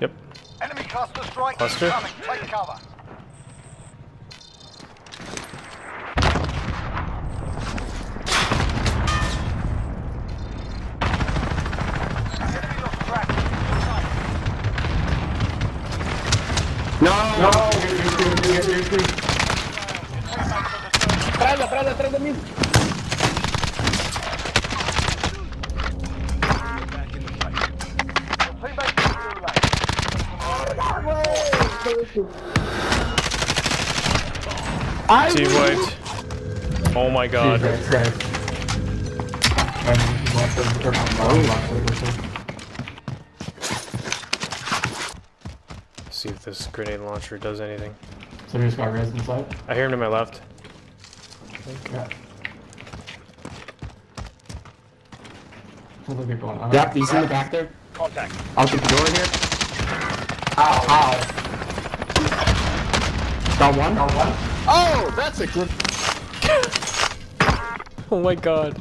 Yep. Enemy cluster strike Cluster? incoming. Take cover. Enemy lost track. No! No! Atrás, atrás, atrás de mí. In the Team wiped. Oh my god. See if this grenade launcher does anything. So we just got res inside? I hear him to my left. Yeah. Look at going on. Yep, he's in the back there. Contact. Out the door here. Ow, ow. Got one. Got one? Oh, that's a good. Oh my god.